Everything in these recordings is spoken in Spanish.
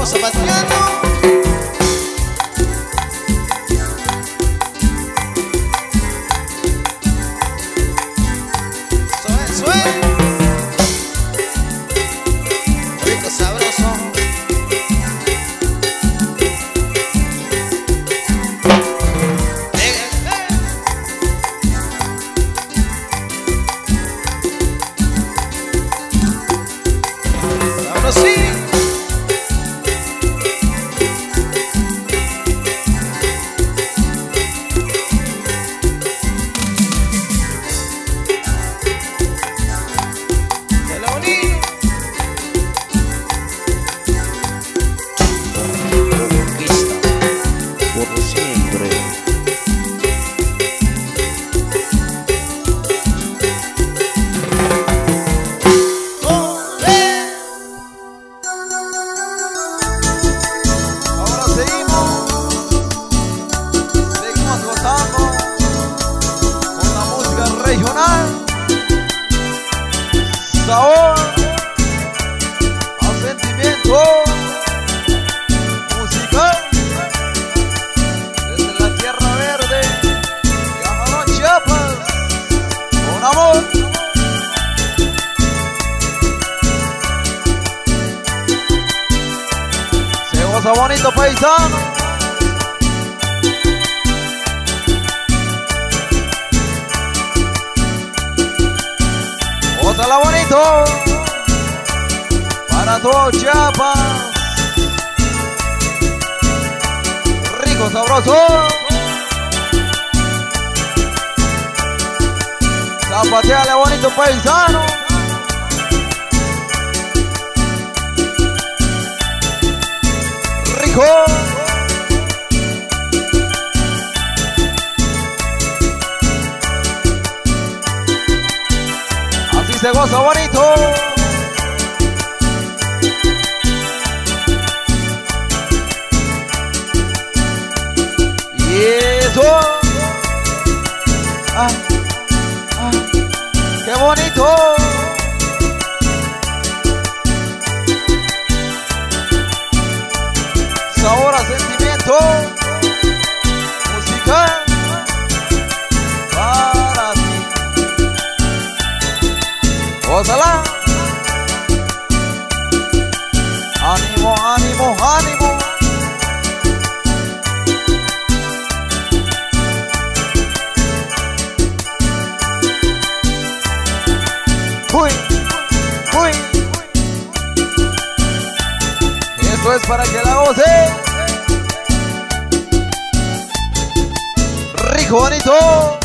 Vamos zapateando. Goza bonito paisano. Gózala bonito. Para todo Chiapas. Rico, sabroso. Zapateale bonito paisano. Rico. Así se goza bonito. Y eso. Ah, ah, qué bonito. Sentimiento musical para ti. Gózala. Ánimo, ánimo, ánimo. Uy, uy. Esto es para que la goce. Rico, bonito.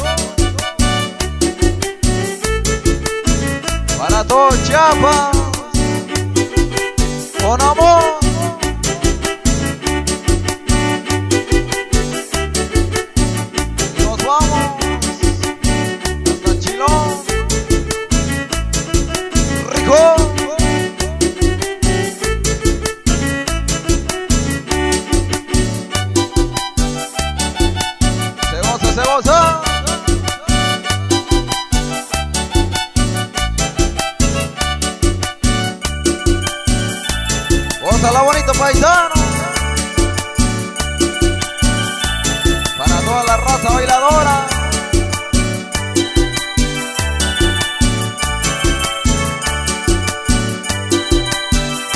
Para todo Chiapas. Con amor. se goza. Gózala bonito paisano. Para toda la raza bailadora.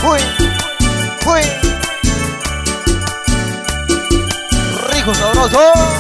Uy, uy. Rico, sabroso.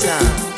Conquista.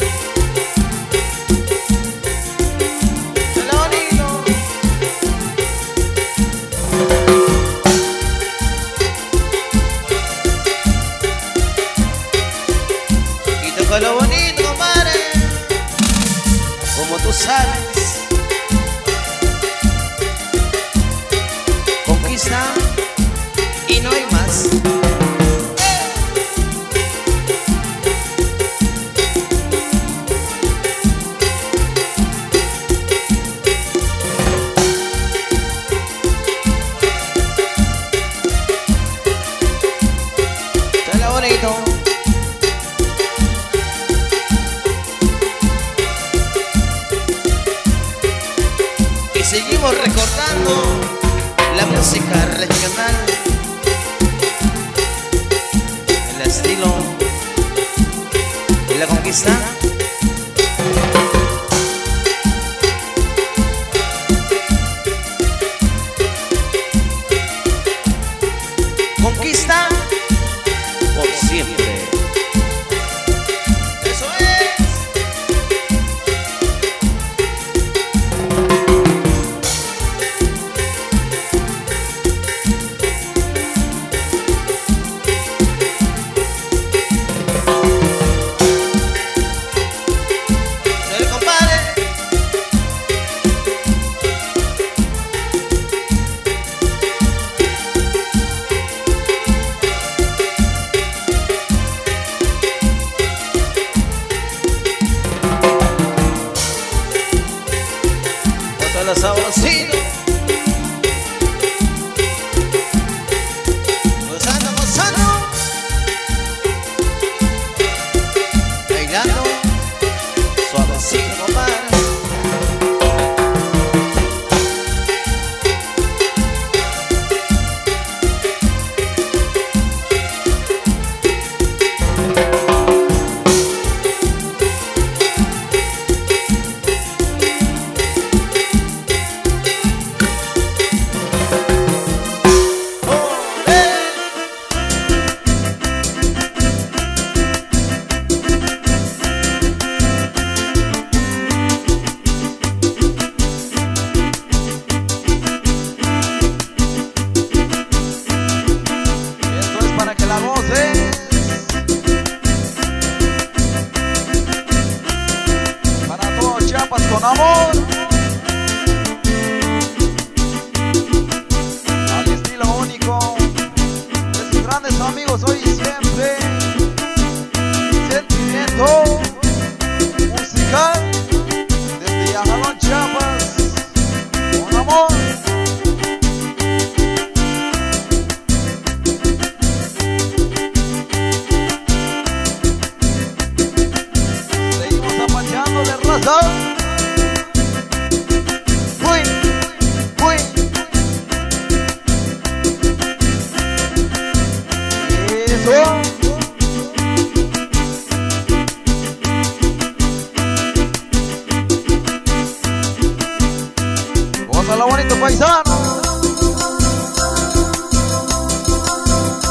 Gózalo bonito paisano.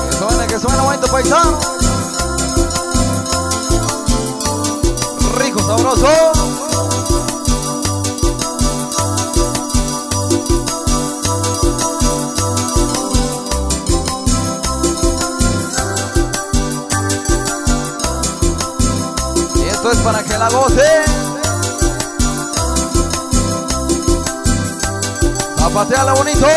Que suene, que suene bonito paisano. Rico, sabroso. Y esto es para que la goce. Zapateala bonito.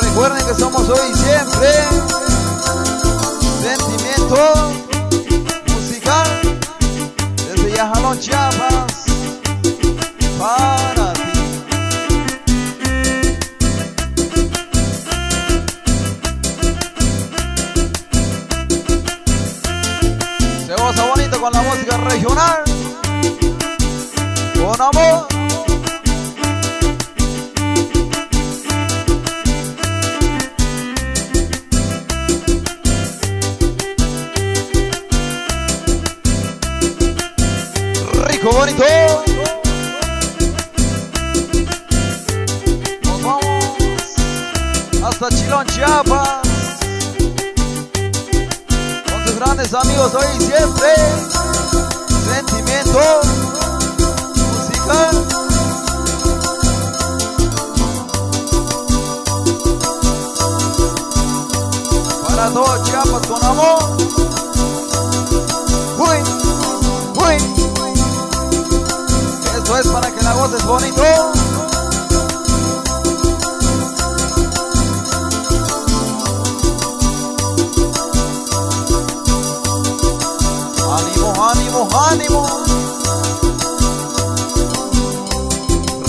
Recuerden que somos hoy siempre sentimiento Nos vamos hasta Chilón, Chiapas. Con tus grandes amigos hoy y siempre. Goces bonito. Ánimo, ánimo, ánimo.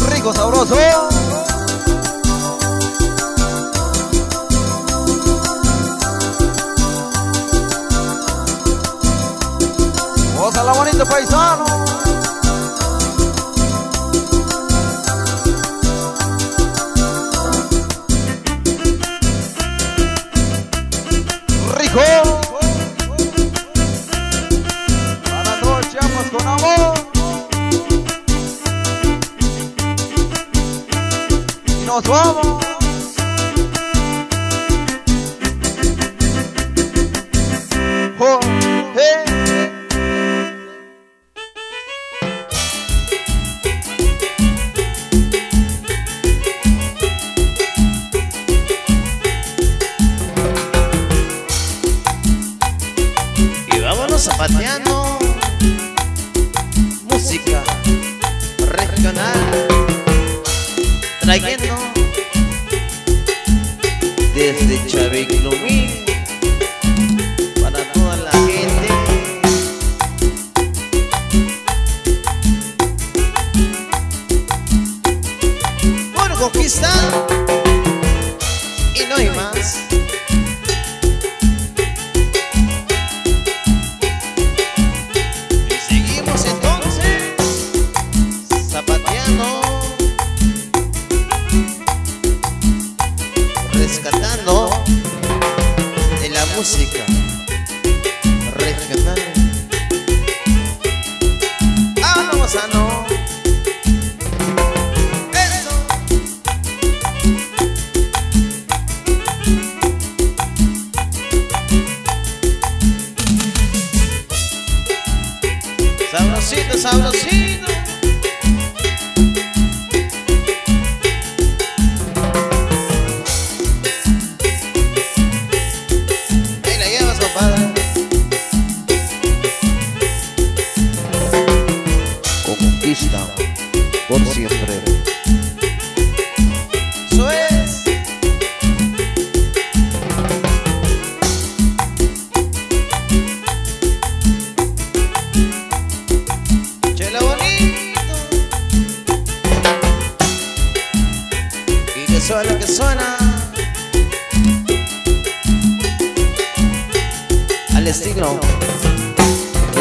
Rico, sabroso. Gózala bonito, paisano. Nos vamos.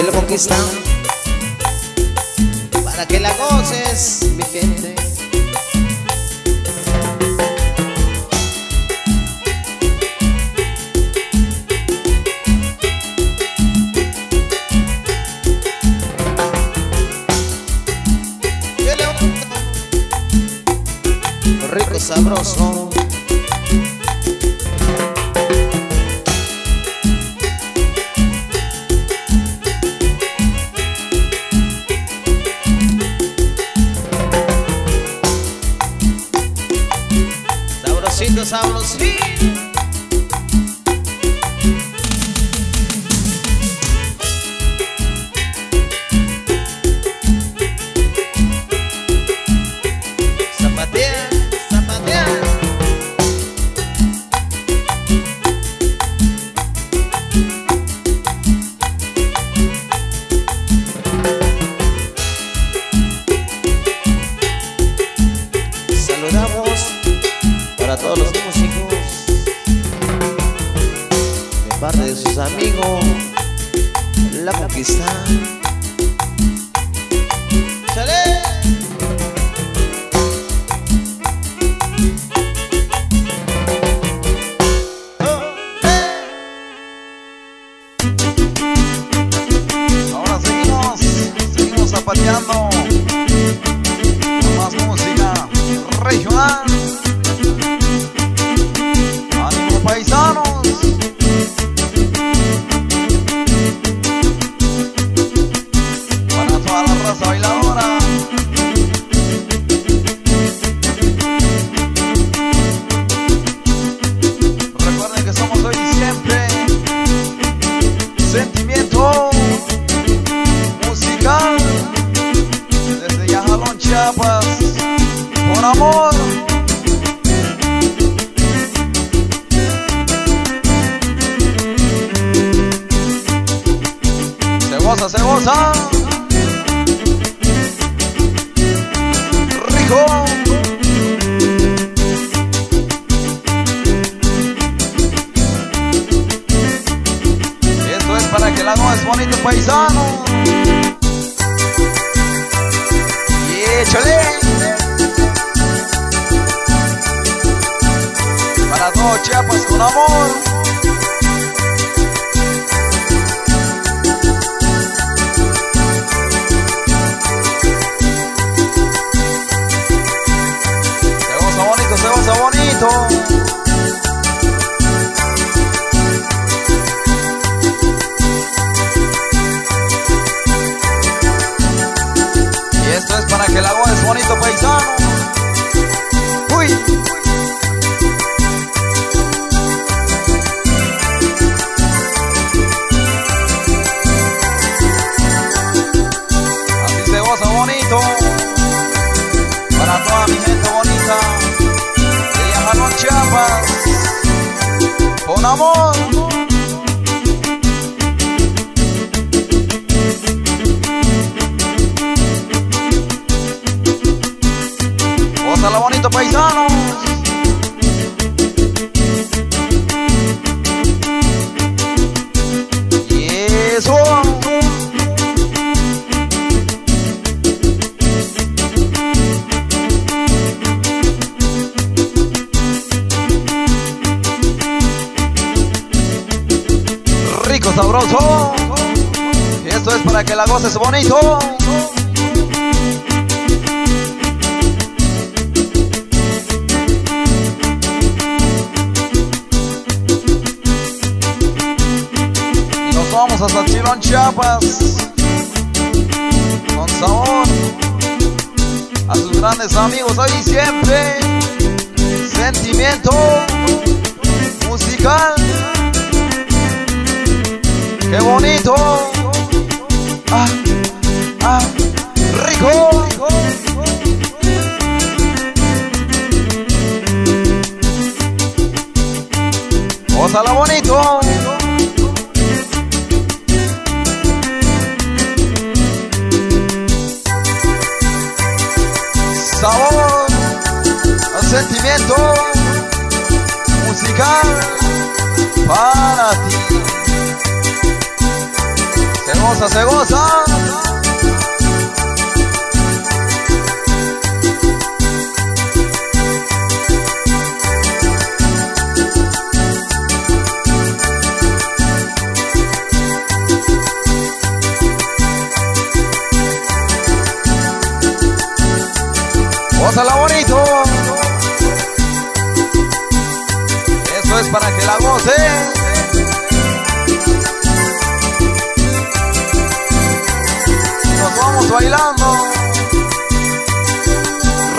lo conquista Para que la goces, mi gente. Rico, sabroso. parte de sus amigos La Conquista ¡Chale! Pásala bonito, paisano. Y. Rico, sabroso. Esto es para que la goces bonito. amigos, hoy siempre. Sentimiento. sentimiento musical para ti. Se goza, se goza. Gózala bonito. para que la gocen. Nos vamos bailando.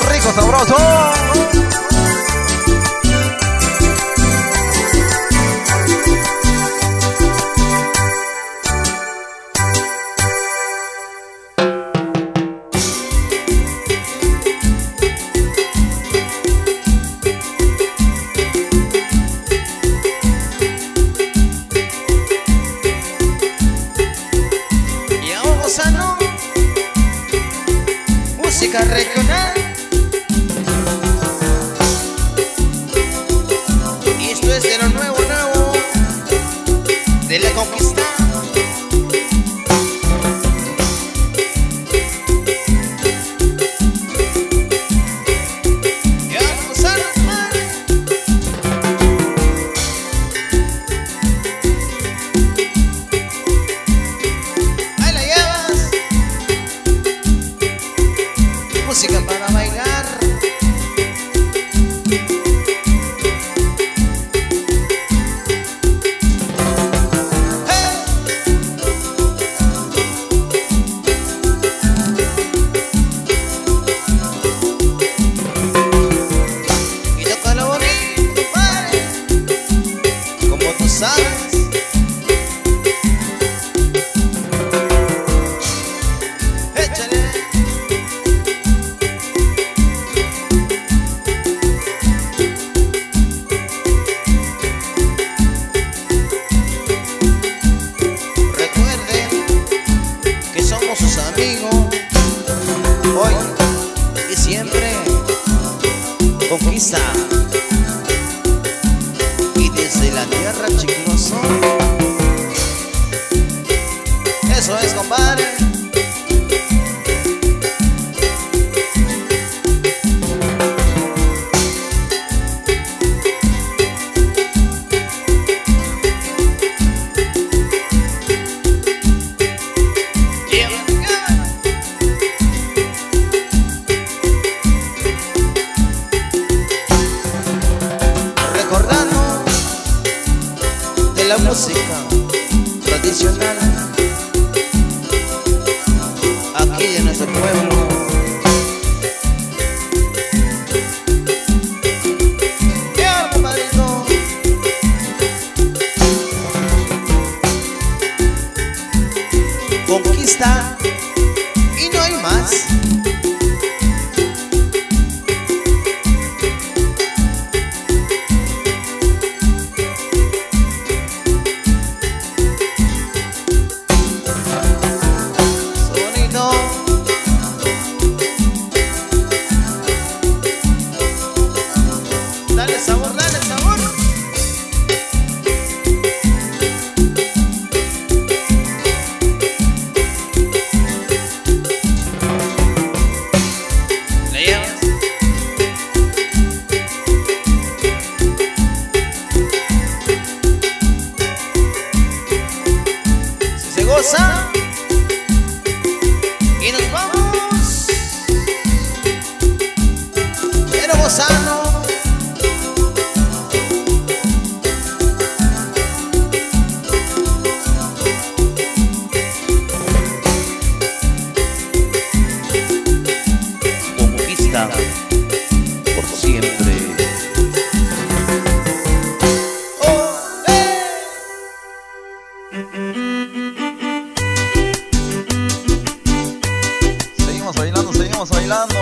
Rico, sabroso. música regional. conquistar. seguimos bailando.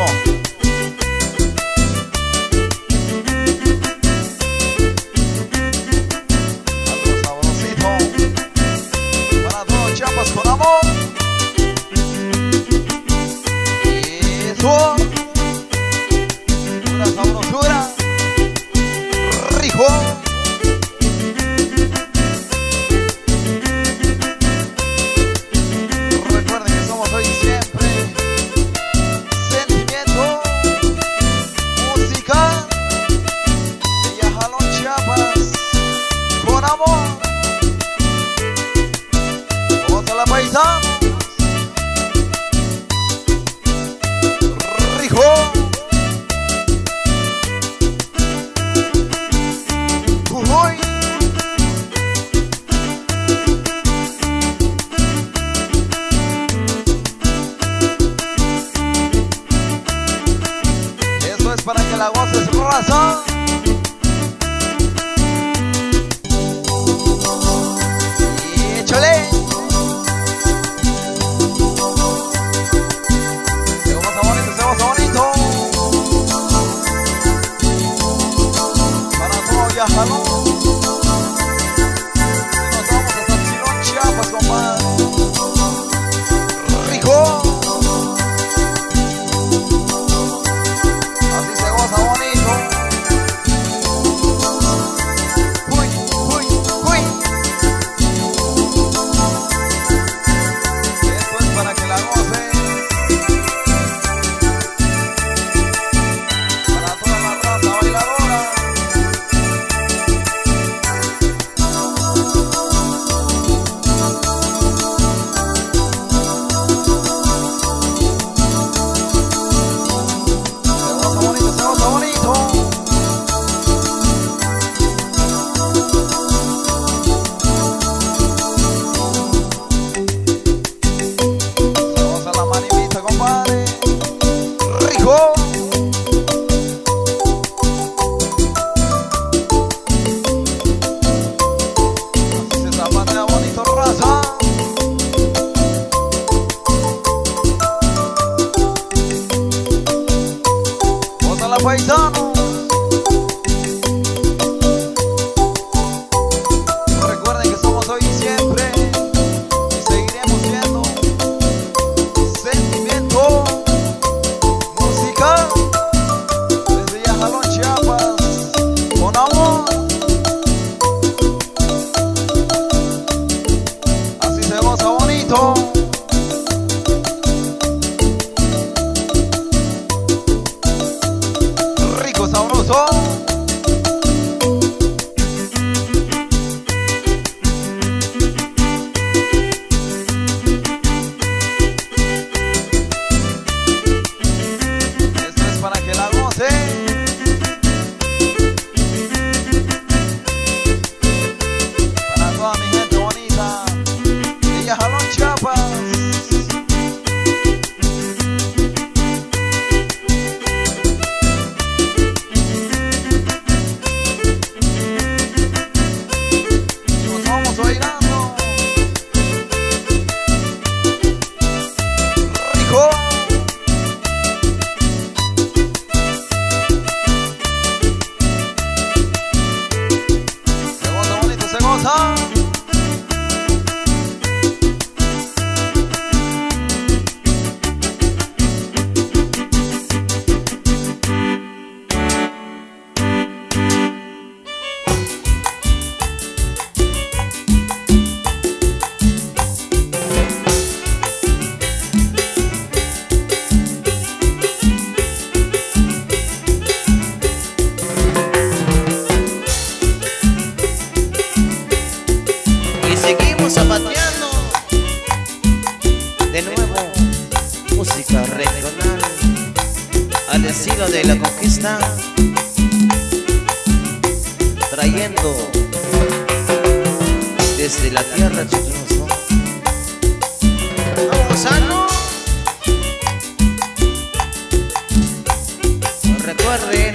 Recuerden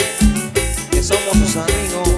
que somos sus amigos.